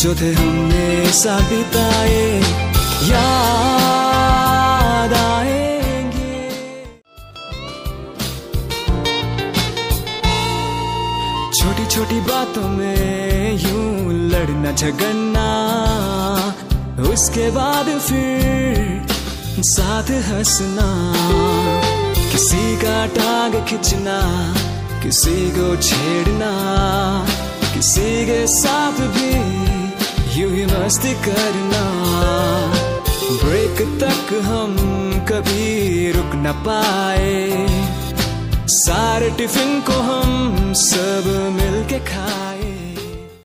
जो थे हमने साथ बिताए, याद आए छोटी छोटी बातों में यूँ लड़ना, झगड़ना, उसके बाद फिर साथ हंसना, किसी का टांग खिंचना, किसी को छेड़ना। किसी के साथ भी यू ही मस्ती करना। ब्रेक तक हम कभी रुक न पाए। सारे टिफ़िन को हम सब मिलके